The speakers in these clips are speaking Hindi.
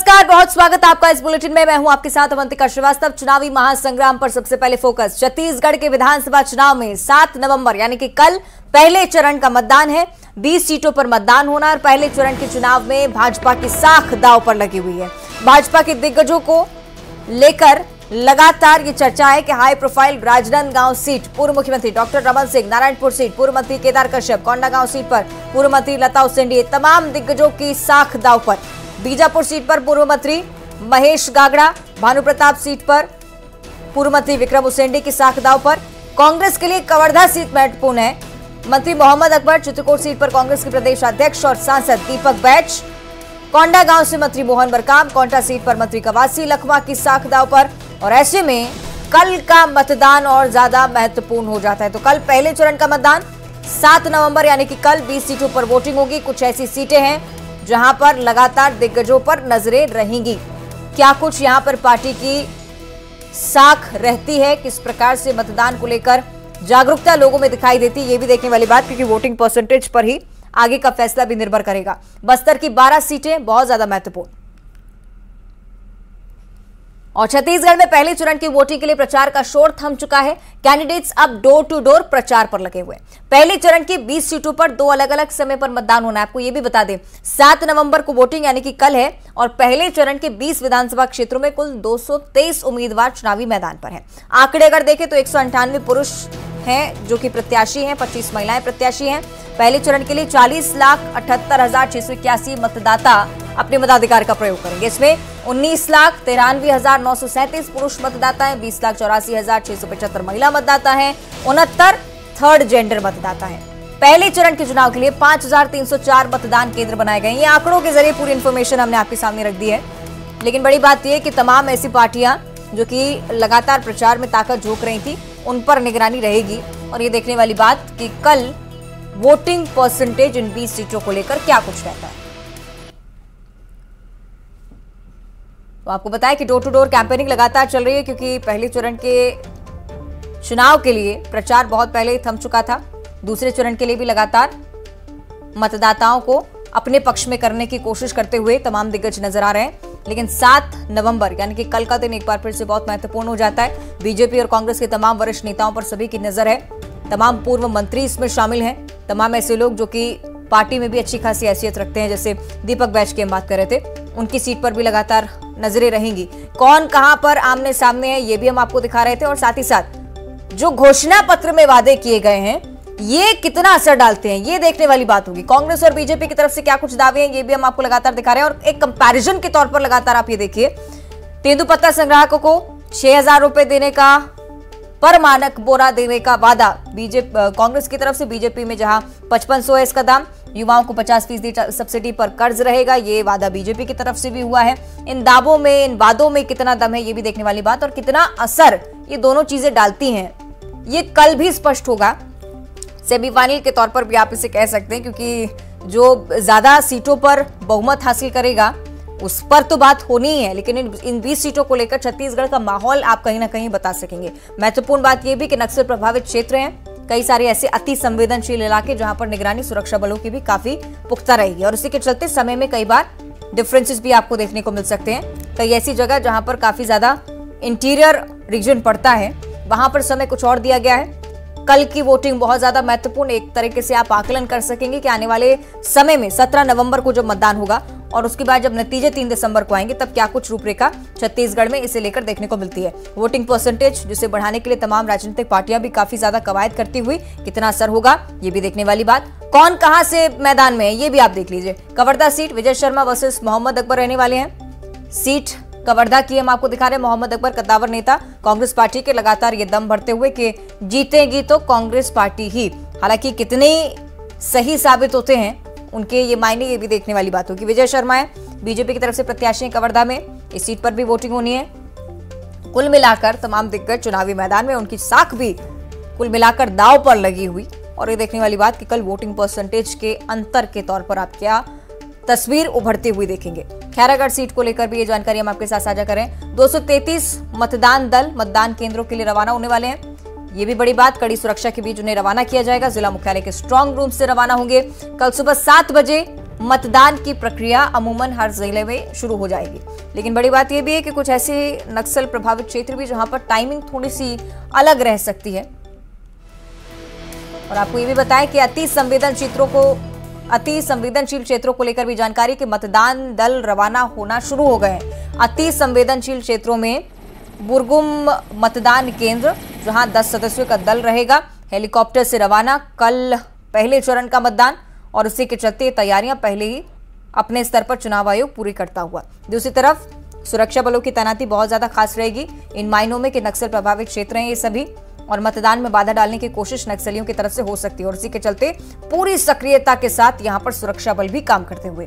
नमस्कार, बहुत स्वागत आपका इस बुलेटिन में। मैं हूँ आपके साथ अवंतिका श्रीवास्तव। चुनावी महासंग्राम पर सबसे पहले फोकस छत्तीसगढ़ के विधानसभा चुनाव में 7 नवंबर, यानी कि कल पहले चरण का मतदान है। 20 सीटों पर मतदान होना और पहले चरण के चुनाव में भाजपा की साख दाव पर लगी हुई है। भाजपा के दिग्गजों को लेकर लगातार ये चर्चा है कि हाई प्रोफ़ाइल राजनांदगांव सीट, पूर्व मुख्यमंत्री डॉक्टर रमन सिंह, नारायणपुर सीट, पूर्व मंत्री केदार कश्यप, कोंडागांव सीट पर पूर्व मंत्री लता उसेंडी तमाम दिग्गजों की साख दाव पर बीजापुर सीट पर पूर्व मंत्री महेश गागड़ा, भानु प्रताप सीट पर पूर्व मंत्री विक्रम उसेंडी की साख दाव पर। कांग्रेस के लिए कवर्धा सीट महत्वपूर्ण है। मंत्री मोहम्मद अकबर चित्रकूट सीट पर कांग्रेस के प्रदेश अध्यक्ष और सांसद दीपक बैच कोंडा गाँव से मंत्री मोहन बरकाम, कोंटा सीट पर मंत्री कवासी लखमा की साख दाव पर। और ऐसे में कल का मतदान और ज़्यादा महत्वपूर्ण हो जाता है। तो कल पहले चरण का मतदान, सात नवंबर, यानी कि कल 20 सीटों पर वोटिंग होगी। कुछ ऐसी सीटें हैं जहाँ पर लगातार दिग्गजों पर नज़रें रहेंगी। क्या कुछ यहाँ पर पार्टी की साख रहती है? किस प्रकार से मतदान को लेकर जागरूकता लोगों में दिखाई देती है ये भी देखने वाली बात, क्योंकि वोटिंग परसेंटेज पर ही आगे का फैसला भी निर्भर करेगा। बस्तर की 12 सीटें, बहुत ज़्यादा महत्वपूर्ण। और छत्तीसगढ़ में पहले चरण की वोटिंग के लिए प्रचार का शोर थम चुका है। कैंडिडेट्स अब डोर टू डोर प्रचार पर लगे हुए पहले चरण की 20 सीटों पर दो अलग अलग समय पर मतदान होना है। आपको यह भी बता दें 7 नवंबर को वोटिंग यानी कि कल है और पहले चरण के 20 विधानसभा क्षेत्रों में कुल 223 उम्मीदवार चुनावी मैदान पर हैं। आंकड़े अगर देखें तो एक पुरुष हैं जो कि प्रत्याशी हैं 25 महिलाएँ प्रत्याशी हैं। पहले चरण के लिए चालीस लाख अठहत्तर हज़ार छह सौ इक्यासी मतदाता अपने मताधिकार का प्रयोग करेंगे। इसमें उन्नीस लाख तिरानवे हज़ार नौ सैंतीस पुरुष मतदाता हैं बीस लाख चौरासी हज़ार छह सौ पचहत्तर महिला मतदाता हैं उनहत्तर थर्ड जेंडर मतदाता हैं। पहले चरण के चुनाव के लिए 5,304 मतदान केंद्र बनाए गए ये आंकड़ों के ज़रिए पूरी इंफॉर्मेशन हमने आपके सामने रख दी है। लेकिन बड़ी बात यह कि तमाम ऐसी पार्टियाँ जो कि लगातार प्रचार में ताकत झोंक रही थी उन पर निगरानी रहेगी। और ये देखने वाली बात कि कल वोटिंग परसेंटेज इन 20 सीटों को लेकर क्या कुछ रहता है। तो आपको बताया कि डोर टू डोर कैंपेनिंग लगातार चल रही है क्योंकि पहले चरण के चुनाव के लिए प्रचार बहुत पहले ही थम चुका था। दूसरे चरण के लिए भी लगातार मतदाताओं को अपने पक्ष में करने की कोशिश करते हुए तमाम दिग्गज नज़र आ रहे हैं। लेकिन 7 नवंबर, यानी कि कल का दिन एक बार फिर से बहुत महत्वपूर्ण हो जाता है। बीजेपी और कांग्रेस के तमाम वरिष्ठ नेताओं पर सभी की नज़र है। तमाम पूर्व मंत्री इसमें शामिल हैं। तमाम ऐसे लोग जो कि पार्टी में भी अच्छी खासी हैसियत रखते हैं, जैसे दीपक बैच की हम बात कर रहे थे। उनकी सीट पर भी लगातार नज़रें रहेंगी। कौन कहाँ पर आमने सामने है, ये भी हम आपको दिखा रहे थे और साथ ही साथ जो घोषणा पत्र में वादे किए गए हैं, ये कितना असर डालते हैं, ये देखने वाली बात होगी। कांग्रेस और बीजेपी की तरफ़ से क्या कुछ दावे हैं, ये भी हम आपको लगातार दिखा रहे हैं और एक कंपैरिजन के तौर पर लगातार आप ये देखिए। तेंदुपत्ता संग्राहकों को छह हज़ार रुपए देने का पर मानक बोरा देने का वादा। बीजेपी कांग्रेस की तरफ़ से बीजेपी में जहाँ पचपन सौ है इसका दाम, युवाओं को 50 फ़ीसदी सब्सिडी पर कर्ज रहेगा, ये वादा बीजेपी की तरफ़ से भी हुआ है। इन दावों में, इन वादों में कितना दम है, ये भी देखने वाली बात, और कितना असर ये दोनों चीज़ें डालती हैं, ये कल भी स्पष्ट होगा। सेमीफाइनल के तौर पर भी आप इसे कह सकते हैं, क्योंकि जो ज़्यादा सीटों पर बहुमत हासिल करेगा उस पर तो बात होनी ही लेकिन इन बीस सीटों को लेकर छत्तीसगढ़ का माहौल आप कहीं ना कहीं बता सकेंगे। महत्वपूर्ण बात यह भी कि नक्सल प्रभावित क्षेत्र हैं। कई सारे ऐसे अति संवेदनशील इलाके जहाँ पर निगरानी सुरक्षा बलों की भी काफ़ी पुख्ता रहेगी। और इसी के चलते समय में कई बार डिफरेंसेस भी आपको देखने को मिल सकते हैं। कई ऐसी जगह जहाँ पर काफ़ी ज़्यादा इंटीरियर रीजन पड़ता है, वहाँ पर समय कुछ और दिया गया है। कल की वोटिंग बहुत ज़्यादा महत्वपूर्ण, एक तरीके से आप आकलन कर सकेंगे कि आने वाले समय में 17 नवंबर को जब मतदान होगा और उसके बाद जब नतीजे तीन दिसंबर को आएँगे, तब क्या कुछ रूपरेखा छत्तीसगढ़ में इसे लेकर देखने को मिलती है? वोटिंग परसेंटेज जिसे बढ़ाने के लिए तमाम राजनीतिक पार्टियाँ भी काफ़ी ज़्यादा कवायद करती हुई कितना असर होगा, ये भी देखने वाली बात। कौन कहाँ से मैदान में है, ये भी आप देख लीजिए। कवर्धा सीट, विजय शर्मा वर्सेस मोहम्मद अकबर रहने वाले हैं। सीट कवर्धा की हम आपको दिखा रहे हैं, मोहम्मद अकबर कद्दावर नेता, कांग्रेस पार्टी के लगातार ये दम भरते हुए कि जीतेगी तो कांग्रेस पार्टी ही। हालाँकि कितने सही साबित होते हैं उनके ये मायने ये भी देखने वाली बात होगी। विजय शर्मा है, बीजेपी की तरफ़ से प्रत्याशी है कवर्धा में, इस सीट पर भी वोटिंग होनी है। कुल मिलाकर तमाम दिग्गज चुनावी मैदान में उनकी साख भी कुल मिलाकर दाव पर लगी हुई। और ये देखने वाली बात कि कल वोटिंग परसेंटेज के अंतर के तौर पर आप क्या तस्वीर उभरती हुई देखेंगे। खैरागढ़ सीट को लेकर भी ये जानकारी हम आपके साथ साझा करें। 233 मतदान दल मतदान केंद्रों के लिए रवाना होने वाले हैं। ये भी बड़ी बात, कड़ी सुरक्षा के बीच उन्हें रवाना किया जाएगा। जिला मुख्यालय के स्ट्रांग रूम से रवाना होंगे। कल सुबह सात बजे मतदान की प्रक्रिया अमूमन हर ज़िले में शुरू हो जाएगी। लेकिन बड़ी बात यह भी है कि कुछ ऐसे नक्सल प्रभावित क्षेत्र भी जहाँ पर टाइमिंग थोड़ी सी अलग रह सकती है। और आपको ये भी बताएँ कि अति संवेदन क्षेत्रों को, अति संवेदनशील क्षेत्रों को लेकर भी जानकारी कि मतदान दल रवाना होना शुरू हो गए अति संवेदनशील क्षेत्रों में बुरगुम मतदान केंद्र जहाँ 10 सदस्यों का दल रहेगा। हेलीकॉप्टर से रवाना कल पहले चरण का मतदान और उसी के चलते तैयारियाँ पहले ही अपने स्तर पर चुनाव आयोग पूरी करता हुआ। दूसरी तरफ़, सुरक्षा बलों की तैनाती बहुत ज़्यादा खास रहेगी। इन मायनों में कि नक्सल प्रभावित क्षेत्र हैं ये सभी और मतदान में बाधा डालने की कोशिश नक्सलियों की तरफ़ से हो सकती है और इसी के चलते पूरी सक्रियता के साथ यहाँ पर सुरक्षा बल भी काम करते हुए।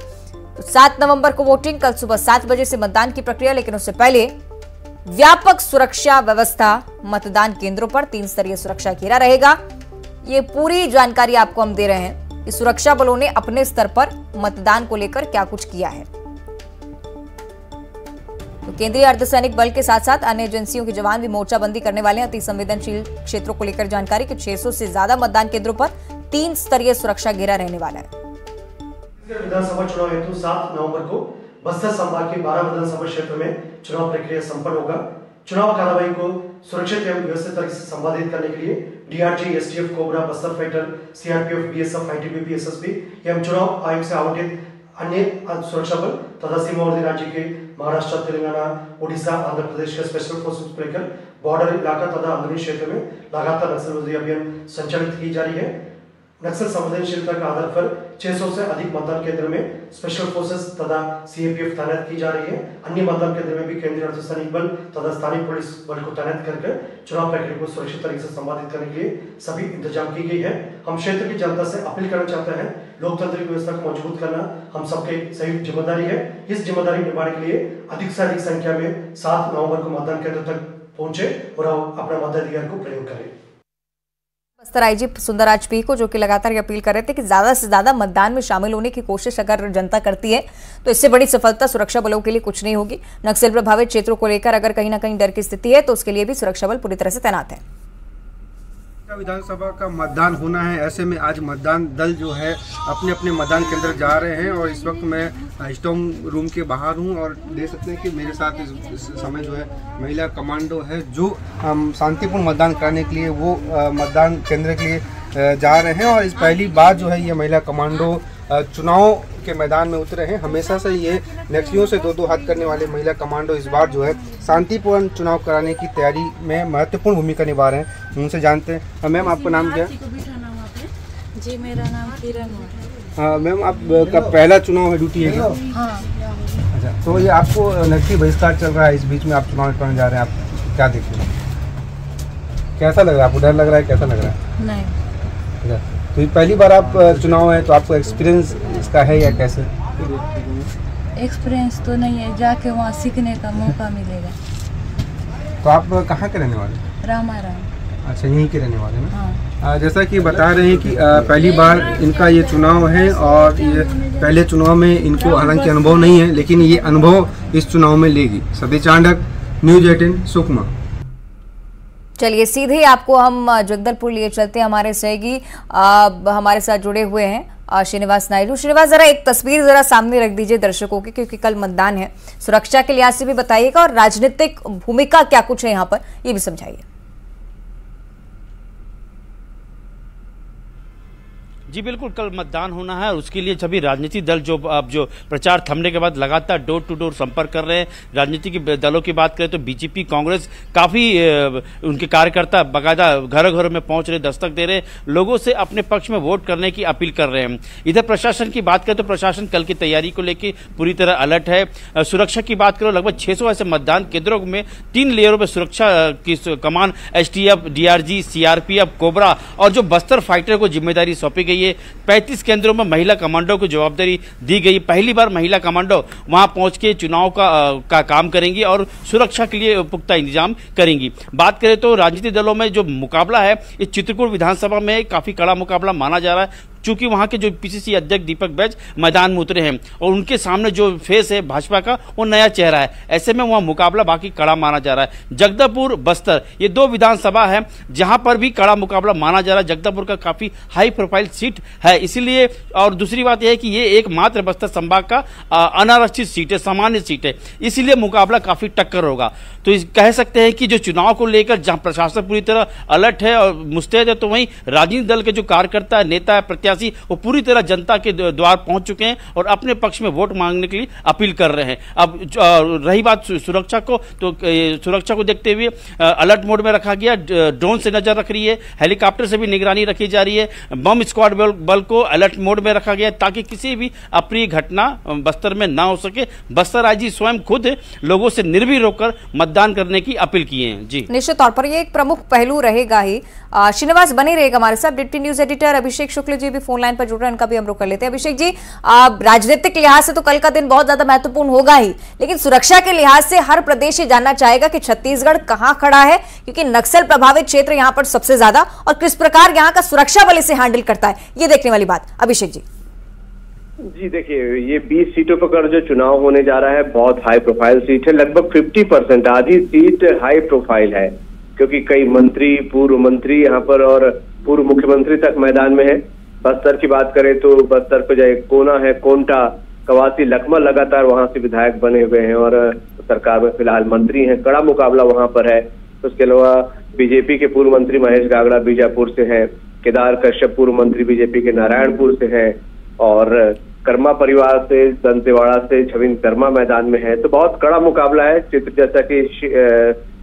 तो सात नवंबर को वोटिंग, कल सुबह सात बजे से मतदान की प्रक्रिया, लेकिन उससे पहले व्यापक सुरक्षा व्यवस्था मतदान केंद्रों पर तीन स्तरीय सुरक्षा घेरा रहेगा। ये पूरी जानकारी आपको हम दे रहे हैं कि सुरक्षा बलों ने अपने स्तर पर मतदान को लेकर क्या कुछ किया है। तो केंद्रीय अर्धसैनिक बल के साथ साथ अन्य एजेंसियों के जवान भी मोर्चाबंदी करने वाले हैं। अति संवेदनशील क्षेत्रों को लेकर जानकारी कि 600 से ज़्यादा मतदान केंद्रों पर तीन स्तरीय सुरक्षा घेरा रहने वाला है। विधानसभा चुनाव हेतु सात नवंबर को बस्तर संभाग के बारह विधानसभा क्षेत्र में चुनाव प्रक्रिया संपन्न होगा। चुनाव कार्रवाई को सुरक्षित एवं व्यवस्थित तरीके से संपादित करने के लिए DRG STF COBRA Bastar fighter CRPF BSF ITBP SSB एवं चुनाव आयोग से आवंटित अन्य सुरक्षा बल तथा सीमावर्ती राज्य के महाराष्ट्र, तेलंगाना उड़ीसा आंध्र प्रदेश के स्पेशल फोर्सेस लेकर बॉर्डर इलाका तथा अंदरूनी क्षेत्र में लगातार नक्सलवादी अभियान संचालित की जा रही है। नक्सल संवेदनशीलता के आधार पर 600 से अधिक मतदान केंद्र में स्पेशल फोर्सेस तथा सीएपीएफ तैनात की जा रही है। अन्य मतदान केंद्र में भी केंद्रीय अर्धसैनिक बल तथा स्थानीय पुलिस बल को तैनात करके चुनाव प्रक्रिया को सुरक्षित तरीके से संपादित करने के लिए सभी इंतज़ाम की गई है। हम क्षेत्र की जनता से अपील करना चाहते हैं, लोकतांत्रिक व्यवस्था को मज़बूत करना हम सबके संयुक्त ज़िम्मेदारी है। इस ज़िम्मेदारी निभाने के लिए अधिक से अधिक संख्या में सात नवंबर को मतदान केंद्र तक पहुँचे और अपना मताधिकार को प्रयोग करें। बस्तर आईजी सुंदरराज पी को, जो कि लगातार ये अपील कर रहे थे कि ज़्यादा से ज़्यादा मतदान में शामिल होने की कोशिश अगर जनता करती है तो इससे बड़ी सफलता सुरक्षा बलों के लिए कुछ नहीं होगी। नक्सल प्रभावित क्षेत्रों को लेकर अगर कहीं ना कहीं डर की स्थिति है तो उसके लिए भी सुरक्षा बल पूरी तरह से तैनात है। का विधानसभा का मतदान होना है। ऐसे में आज मतदान दल जो है अपने अपने मतदान केंद्र जा रहे हैं और इस वक्त मैं स्ट्रॉन्ग रूम के बाहर हूँ और देख सकते हैं कि मेरे साथ इस, इस समय जो है महिला कमांडो है जो शांतिपूर्ण मतदान कराने के लिए वो मतदान केंद्र के लिए जा रहे हैं और इस पहली बार जो है ये महिला कमांडो चुनाव के मैदान में उतरे हैं। हमेशा से ये नक्सलियों से दो दो हाथ करने वाले महिला कमांडो इस बार जो है शांतिपूर्ण चुनाव कराने की तैयारी में महत्वपूर्ण भूमिका निभा रहे हैं। उनसे जानते हैं। मैम आपका नाम क्या? जी मेरा नाम किरण हाँ मैम आपका पहला चुनाव है ड्यूटी है हाँ। अच्छा तो ये आपको नक्सली बहिष्कार चल रहा है इस बीच में आप चुनाव करने जा रहे हैं आप क्या देखते हैं? कैसा लग रहा है? आपको डर लग रहा है कैसा लग रहा है? नहीं। अच्छा। तो ये पहली बार आप चुनाव है तो आपको एक्सपीरियंस इसका है या कैसे? एक्सपीरियंस तो नहीं है जाके वहाँ सीखने का मौका मिलेगा। तो आप कहाँ के रहने वाले? रामा राम अच्छा यहीं के रहने वाले ना? हाँ। जैसा कि बता रहे हैं कि पहली बार इनका ये चुनाव है और ये पहले चुनाव में इनको हालाँकि अनुभव नहीं है लेकिन ये अनुभव इस चुनाव में लेगी। Sati Chandak news eighteen Sukma. चलिए, सीधे आपको हम जगदलपुर लिए चलते हैं, हमारे सहयोगी हमारे साथ जुड़े हुए हैं श्रीनिवास नायडू। श्रीनिवास, जरा एक तस्वीर जरा सामने रख दीजिए दर्शकों की, क्योंकि कल मतदान है। सुरक्षा के लिहाज से भी बताइएगा, और राजनीतिक भूमिका क्या कुछ है यहाँ पर, ये भी समझाइए। जी बिल्कुल, कल मतदान होना है और उसके लिए सभी राजनीतिक दल जो अब जो प्रचार थमने के बाद लगातार डोर टू डोर संपर्क कर रहे हैं राजनीतिक दलों की बात करें तो बीजेपी, कांग्रेस काफ़ी उनके कार्यकर्ता बाकायदा घर घर में पहुँच रहे दस्तक दे रहे लोगों से अपने पक्ष में वोट करने की अपील कर रहे हैं। इधर प्रशासन की बात करें तो प्रशासन कल की तैयारी को लेकर पूरी तरह अलर्ट है। सुरक्षा की बात करो, लगभग छह सौ ऐसे मतदान केंद्रों में तीन लेयरों में सुरक्षा की कमान, एसटीएफ, डीआरजी, सीआरपीएफ, कोबरा और जो बस्तर फाइटर को ज़िम्मेदारी सौंपी गई लिए 35 केंद्रों में महिला कमांडो को जवाबदारी दी गई। पहली बार महिला कमांडो वहाँ पहुँच के चुनाव का का काम करेंगी और सुरक्षा के लिए पुख्ता इंतज़ाम करेंगी। बात करें तो राजनीतिक दलों में जो मुकाबला है इस चित्रकूट विधानसभा में काफ़ी कड़ा मुकाबला माना जा रहा है। चूँकि वहाँ के जो पीसीसी अध्यक्ष दीपक बैज मैदान में उतरे हैं और उनके सामने जो फेस है भाजपा का, वो नया चेहरा है। ऐसे में वहाँ मुकाबला बाकी कड़ा माना जा रहा है। जगदलपुर, बस्तर, ये दो विधानसभा है, जहाँ पर भी कड़ा मुकाबला माना जा रहा है। जगदलपुर का काफ़ी हाई प्रोफ़ाइल सीट है। इसीलिए, और दूसरी बात यह है कि ये एकमात्र बस्तर संभाग का अनारक्षित सीट है, सामान्य सीट है। इसीलिए मुकाबला काफ़ी टक्कर होगा। तो कह सकते हैं कि जो चुनाव को लेकर जहाँ प्रशासन पूरी तरह अलर्ट है और मुस्तैद है तो वहीं राजनीतिक दल के जो कार्यकर्ता, नेता है, प्रत्याशी वो पूरी तरह जनता के द्वार पहुँच चुके हैं और अपने पक्ष में वोट मांगने के लिए अपील कर रहे हैं। अब रही बात सुरक्षा को तो सुरक्षा को देखते हुए अलर्ट मोड में रखा गया ड्रोन से नज़र रख रही है, हेलीकॉप्टर से भी निगरानी रखी जा रही है, बम स्क्वाड बल को अलर्ट मोड में रखा गया ताकि किसी भी अप्रिय घटना बस्तर में ना हो सके। बस्तर आईजी स्वयं खुद लोगों से निर्भीक होकर मतदान करने की अपील किए हैं। जी। निश्चित तौर पर ये एक प्रमुख पहलू रहेगा ही। श्रीनिवास बने रहेगा हमारे साथ। Deputy news editor Abhishek Shukla ji भी फ़ोन लाइन पर जुड़ रहे हैं, उनका भी हम रुक कर लेते हैं। अभिषेक जी राजनीतिक लिहाज से तो कल का दिन बहुत ज़्यादा महत्वपूर्ण होगा ही, लेकिन सुरक्षा के लिहाज से हर प्रदेश ये जानना चाहेगा कि छत्तीसगढ़ कहाँ खड़ा है, क्योंकि नक्सल प्रभावित क्षेत्र यहाँ पर सबसे ज़्यादा और किस प्रकार यहाँ का सुरक्षा बल इसे हैंडल करता है, ये देखने वाली बात। अभिषेक जी। जी, देखिए, ये 20 सीटों पर जो चुनाव होने जा रहा है, बहुत हाई प्रोफ़ाइल सीट है, लगभग 50 परसेंट आधी सीट हाई प्रोफ़ाइल है। क्योंकि कई मंत्री, पूर्व मंत्री यहाँ पर और पूर्व मुख्यमंत्री तक मैदान में है। बस्तर की बात करें तो बस्तर पे जाए कोना है, कोंटा, कवासी, लखमा लगातार वहाँ से विधायक बने हुए हैं और सरकार में फ़िलहाल मंत्री हैं। कड़ा मुकाबला वहाँ पर है। उसके अलावा बीजेपी के पूर्व मंत्री महेश गागड़ा बीजापुर से हैं। केदार कश्यप पूर्व मंत्री बीजेपी के नारायणपुर से हैं। और कर्मा परिवार से, दंतेवाड़ा से छविन कर्मा मैदान में है। तो बहुत कड़ा मुकाबला है। चित्र जैसा कि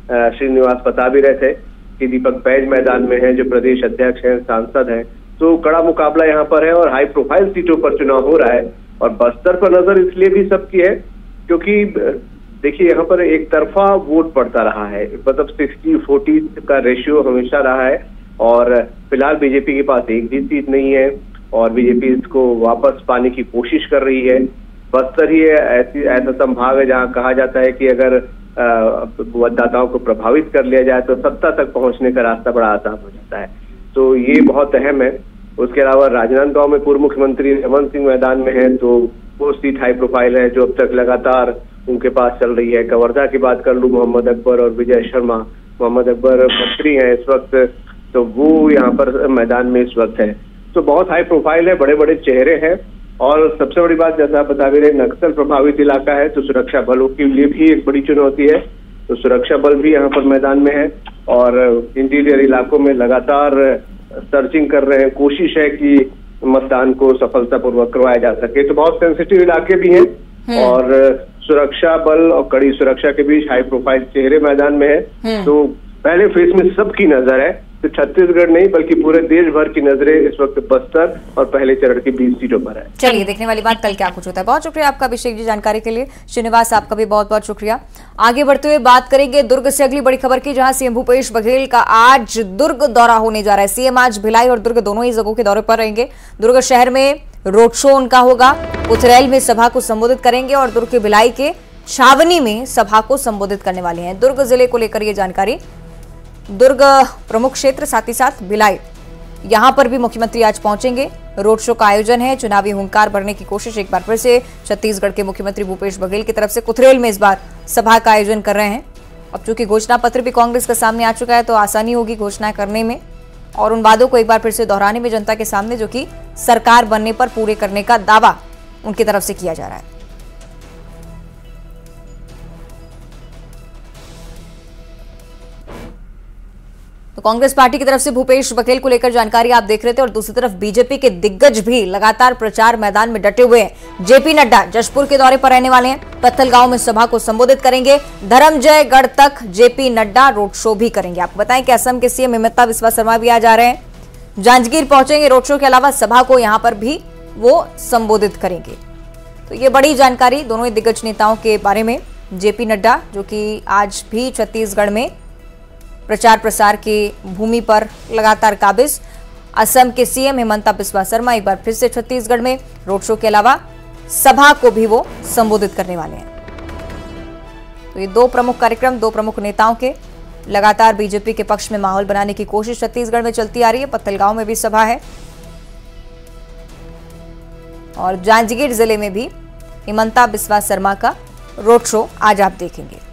श्रीनिवास बता भी रहे थे कि दीपक बैज मैदान में है, जो प्रदेश अध्यक्ष हैं, सांसद हैं। तो कड़ा मुकाबला यहाँ पर है और हाई प्रोफ़ाइल सीटों पर चुनाव हो रहा है। और बस्तर पर नज़र इसलिए भी सबकी है, क्योंकि देखिए यहाँ पर एक तरफा वोट पड़ता रहा है। मतलब सिक्सटी फोर्टी का रेशियो हमेशा रहा है। और फ़िलहाल बीजेपी के पास एक भी सीट नहीं है और बीजेपी इसको वापस पाने की कोशिश कर रही है। बस्तर ही ऐसी ऐसा संभाग है जहाँ कहा जाता है कि अगर मतदाताओं को प्रभावित कर लिया जाए तो सत्ता तक पहुँचने का रास्ता बड़ा आसान हो जाता है। तो ये बहुत अहम है। उसके अलावा राजनांदगांव में पूर्व मुख्यमंत्री हेमंत सिंह मैदान में है तो वो सीट हाई प्रोफ़ाइल है, जो अब तक लगातार उनके पास चल रही है। कवर्धा की बात कर लू, मोहम्मद अकबर और विजय शर्मा। मोहम्मद अकबर मंत्री हैं इस वक्त तो वो यहाँ पर मैदान में इस वक्त है। तो बहुत हाई प्रोफ़ाइल है बड़े बड़े चेहरे हैं। और सबसे बड़ी बात जैसा आप बता भी रहे नक्सल प्रभावित इलाका है तो सुरक्षा बलों के लिए भी एक बड़ी चुनौती है। तो सुरक्षा बल भी यहाँ पर मैदान में है और इंटीरियर इलाकों में लगातार सर्चिंग कर रहे हैं। कोशिश है कि मतदान को सफलतापूर्वक करवाया जा सके। तो बहुत सेंसिटिव इलाके भी हैं हम्म। और सुरक्षा बल और कड़ी सुरक्षा के बीच हाई प्रोफ़ाइल चेहरे मैदान में है। हम्म। तो पहले फ़ेज़ में सबकी नज़र है। तो छत्तीसगढ़ नहीं, बल्कि पूरे देश भर की नज़रें इस वक्त बस्तर और पहले चरण की बीस सीटों पर है। चलिए, देखने वाली बात, कल क्या कुछ होता है। बहुत शुक्रिया आपका अभिषेक जी जानकारी के लिए। श्रीनिवास, आपका भी बहुत बहुत शुक्रिया। आगे बढ़ते हुए बात करेंगे दुर्ग से अगली बड़ी खबर की, जहाँ सीएम भूपेश बघेल का आज दुर्ग दौरा होने जा रहा है। सीएम आज भिलाई और दुर्ग दोनों ही जगहों के दौरे पर रहेंगे। दुर्ग शहर में रोड शो उनका होगा। उथरेल में सभा को संबोधित करेंगे और दुर्ग के भिलाई के छावनी में सभा को संबोधित करने वाले हैं। दुर्ग ज़िले को लेकर यह जानकारी दुर्ग प्रमुख क्षेत्र, साथ ही साथ भिलाई। यहाँ पर भी मुख्यमंत्री आज पहुँचेंगे। रोड शो का आयोजन है। चुनावी हुंकार भरने की कोशिश एक बार फिर से छत्तीसगढ़ के मुख्यमंत्री भूपेश बघेल की तरफ़ से कुथरेल में इस बार सभा का आयोजन कर रहे हैं। अब चूँकि घोषणा पत्र भी कांग्रेस का सामने आ चुका है तो आसानी होगी घोषणा करने में। और उन वादों को एक बार फिर से दोहराने में जनता के सामने, जो कि सरकार बनने पर पूरे करने का दावा उनकी तरफ़ से किया जा रहा है। तो कांग्रेस पार्टी की तरफ़ से भूपेश बघेल को लेकर जानकारी आप देख रहे थे और दूसरी तरफ़ बीजेपी के दिग्गज भी लगातार प्रचार मैदान में डटे हुए हैं। जेपी नड्डा जशपुर के दौरे पर रहने वाले हैं। पत्थलगांव में सभा को संबोधित करेंगे। धर्मजयगढ़ तक जेपी नड्डा रोड शो भी करेंगे। आपको बताएँ कि असम के सीएम हिमंता विश्वा शर्मा भी आ जा रहे हैं। जांजगीर पहुँचेंगे रोड शो के अलावा सभा को यहाँ पर भी वो संबोधित करेंगे। तो ये बड़ी जानकारी दोनों ही दिग्गज नेताओं के बारे में। जेपी नड्डा, जो कि आज भी छत्तीसगढ़ में प्रचार प्रसार की भूमि पर लगातार काबिज। असम के सीएम हेमंता बिस्वा शर्मा एक बार फिर से छत्तीसगढ़ में रोड शो के अलावा सभा को भी वो संबोधित करने वाले हैं। तो ये दो प्रमुख कार्यक्रम, दो प्रमुख नेताओं के लगातार बीजेपी के पक्ष में माहौल बनाने की कोशिश छत्तीसगढ़ में चलती आ रही है। पत्तलगांव में भी सभा है। और जांजगीर ज़िले में भी हिमंता बिस्वा शर्मा का रोड शो आज आप देखेंगे।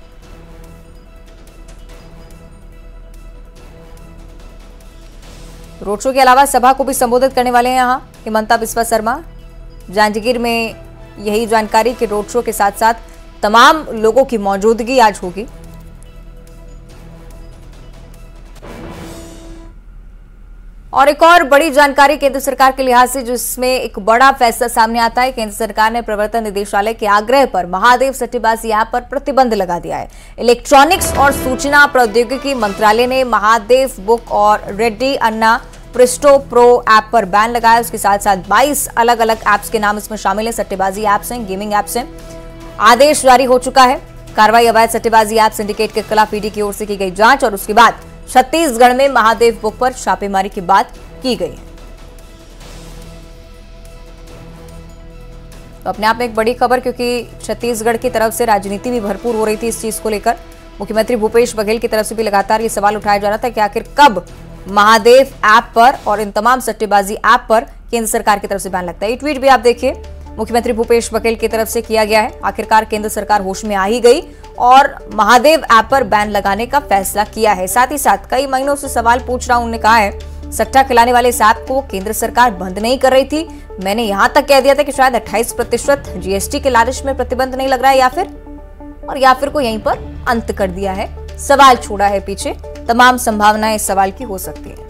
रोड शो के अलावा सभा को भी संबोधित करने वाले हैं यहाँ हिमंता बिस्वा शर्मा। जांजगीर में यही जानकारी कि रोड शो के साथ साथ तमाम लोगों की मौजूदगी आज होगी। और एक और बड़ी जानकारी केंद्र सरकार के लिहाज से, जिसमें एक बड़ा फैसला सामने आता है, केंद्र सरकार ने प्रवर्तन निदेशालय के आग्रह पर महादेव सट्टेबाजी ऐप पर प्रतिबंध लगा दिया है। इलेक्ट्रॉनिक्स और सूचना प्रौद्योगिकी मंत्रालय ने महादेव बुक और रेड्डी अन्ना प्रिस्टो प्रो ऐप पर बैन लगाया। उसके साथ साथ 22 अलग अलग ऐप्स के नाम इसमें शामिल है। सट्टेबाजी ऐप्स हैं, गेमिंग ऐप्स हैं। आदेश जारी हो चुका है। कार्रवाई अवैध सट्टेबाजी ऐप सिंडिकेट के खिलाफ ईडी की ओर से की गई जाँच और उसके बाद छत्तीसगढ़ में महादेव बुक पर छापेमारी की बात की गई। है तो अपने आप में एक बड़ी खबर, क्योंकि छत्तीसगढ़ की तरफ़ से राजनीति भी भरपूर हो रही थी इस चीज़ को लेकर। मुख्यमंत्री भूपेश बघेल की तरफ़ से भी लगातार ये सवाल उठाया जा रहा था कि आखिर कब महादेव ऐप पर और इन तमाम सट्टेबाजी ऐप पर केंद्र सरकार की तरफ़ से बैन लगता है। ये ट्वीट भी आप देखिए, मुख्यमंत्री भूपेश बघेल की तरफ़ से किया गया है। आखिरकार केंद्र सरकार होश में आ ही गई और महादेव ऐप पर बैन लगाने का फैसला किया है। साथ ही साथ कई महीनों से सवाल पूछ रहा हूँ, उन्होंने कहा है, सट्टा खिलाने वाले इस ऐप को केंद्र सरकार बंद नहीं कर रही थी। मैंने यहाँ तक कह दिया था कि शायद 28 प्रतिशत जीएसटी के लालच में प्रतिबंध नहीं लग रहा है या फिर, और या फिर को यहीं पर अंत कर दिया है। सवाल छोड़ा है पीछे, तमाम संभावनाएँ इस सवाल की हो सकती है।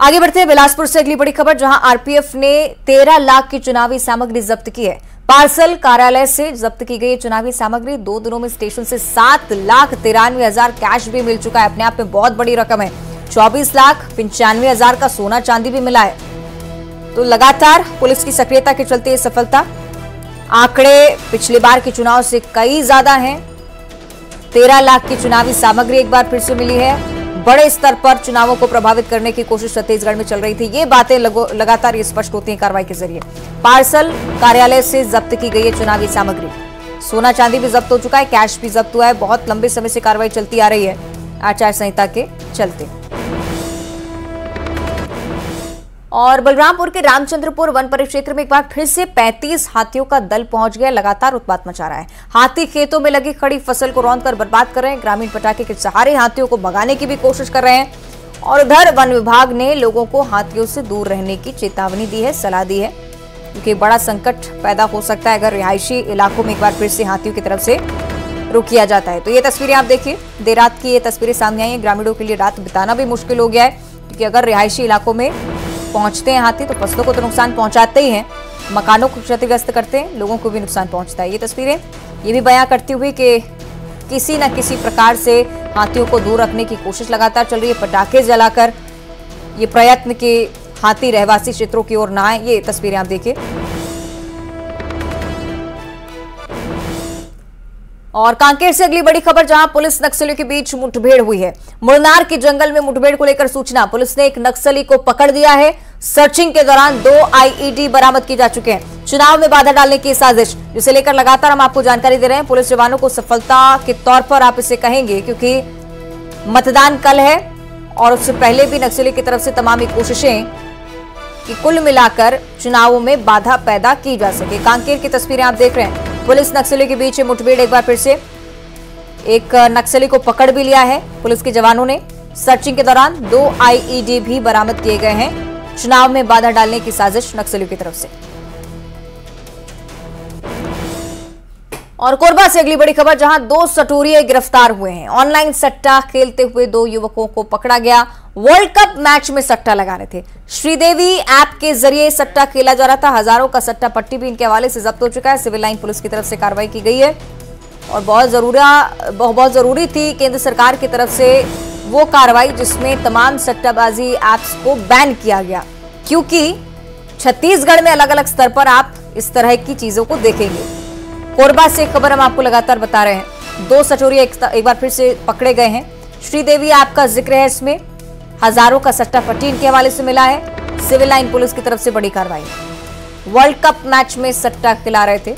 आगे बढ़ते हैं बिलासपुर से अगली बड़ी खबर, जहाँ आरपीएफ ने 13 लाख की चुनावी सामग्री जब्त की है। पार्सल कार्यालय से जब्त की गई चुनावी सामग्री, दो दिनों में स्टेशन से सात लाख तिरानवे हज़ार कैश भी मिल चुका है। अपने आप में बहुत बड़ी रकम है। चौबीस लाख पंचानवे हज़ार का सोना चांदी भी मिला है। तो लगातार पुलिस की सक्रियता के चलते ये सफलता। आंकड़े पिछली बार के चुनाव से कई ज़्यादा हैं। तेरह लाख की चुनावी सामग्री एक बार फिर से मिली है। बड़े स्तर पर चुनावों को प्रभावित करने की कोशिश छत्तीसगढ़ में चल रही थी। ये बातें लगातार ये स्पष्ट होती हैं कार्रवाई के ज़रिए। पार्सल कार्यालय से जब्त की गई है चुनावी सामग्री। सोना चांदी भी जब्त हो चुका है, कैश भी जब्त हुआ है। बहुत लंबे समय से कार्रवाई चलती आ रही है। आचार संहिता के चलते। और बलरामपुर के रामचंद्रपुर वन परिक्षेत्र में एक बार फिर से 35 हाथियों का दल पहुँच गया, लगातार उत्पात मचा रहा है। हाथी खेतों में लगी खड़ी फ़सल को रौंद कर बर्बाद कर रहे हैं। ग्रामीण पटाखे के सहारे हाथियों को भगाने की भी कोशिश कर रहे हैं। और उधर वन विभाग ने लोगों को हाथियों से दूर रहने की चेतावनी दी है, सलाह दी है क्योंकि बड़ा संकट पैदा हो सकता है अगर रिहायशी इलाकों में एक बार फिर से हाथियों की तरफ़ से रुक किया जाता है। तो ये तस्वीरें आप देखिए। देर रात की ये तस्वीरें सामने आई है। ग्रामीणों के लिए रात बिताना भी मुश्किल हो गया है, क्योंकि अगर रिहायशी इलाकों में पहुँचते हैं हाथी तो फ़सलों को तो नुकसान पहुंचाते ही हैं। मकानों को क्षतिग्रस्त करते हैं, लोगों को भी नुकसान पहुँचता है। ये तस्वीरें ये भी बयां करती हुई कि किसी न किसी प्रकार से हाथियों को दूर रखने की कोशिश लगातार चल रही है। पटाखे जलाकर ये प्रयत्न के हाथी रहवासी क्षेत्रों की ओर ना आए, ये तस्वीरें आप देखिए। और कांकेर से अगली बड़ी खबर, जहाँ पुलिस नक्सलियों के बीच मुठभेड़ हुई है। मुरनार के जंगल में मुठभेड़ को लेकर सूचना। पुलिस ने एक नक्सली को पकड़ दिया है। सर्चिंग के दौरान दो आईईडी बरामद किए जा चुके हैं। चुनाव में बाधा डालने की साजिश, जिसे लेकर लगातार हम आपको जानकारी दे रहे हैं। पुलिस जवानों को सफलता के तौर पर आप इसे कहेंगे, क्योंकि मतदान कल है और उससे पहले भी नक्सली की तरफ़ से तमाम कोशिशें कि कुल मिलाकर चुनावों में बाधा पैदा की जा सके। कांकेर की तस्वीरें आप देख रहे हैं। पुलिस नक्सली के बीच मुठभेड़ एक बार फिर से। एक नक्सली को पकड़ भी लिया है पुलिस के जवानों ने। सर्चिंग के दौरान दो आईईडी भी बरामद किए गए हैं। चुनाव में बाधा डालने की साजिश नक्सलियों की तरफ़ से। और कोरबा से अगली बड़ी खबर, जहाँ दो सटोरिये गिरफ़्तार हुए हैं। ऑनलाइन सट्टा खेलते हुए दो युवकों को पकड़ा गया। वर्ल्ड कप मैच में सट्टा लगा रहे थे। श्रीदेवी ऐप के ज़रिए सट्टा खेला जा रहा था। हज़ारों का सट्टा पट्टी भी इनके हवाले से जब्त हो चुका है। सिविल लाइन पुलिस की तरफ़ से कार्रवाई की गई है। और बहुत ज़रूरी बहुत ज़रूरी थी केंद्र सरकार की तरफ़ से वो कार्रवाई जिसमें तमाम सट्टाबाजी एप्स को बैन किया गया। क्योंकि छत्तीसगढ़ में अलग अलग स्तर पर आप इस तरह की चीज़ों को देखेंगे। कोरबा से खबर हम आपको लगातार बता रहे हैं। दो सटोरिया एक, एक बार फिर से पकड़े गए हैं। श्रीदेवी आपका ज़िक्र है इसमें। हज़ारों का सट्टा फटीन के हवाले से मिला है। सिविल लाइन पुलिस की तरफ़ से बड़ी कार्रवाई। वर्ल्ड कप मैच में सट्टा खिला रहे थे।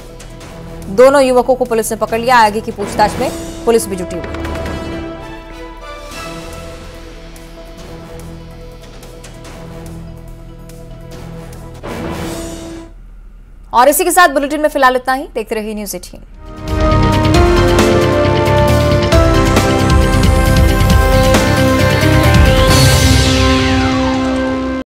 दोनों युवकों को पुलिस ने पकड़ लिया। आगे की पूछताछ में पुलिस भी जुटी हुई। और इसी के साथ बुलेटिन में फ़िलहाल इतना ही। देखते रहिए न्यूज़ एटीन।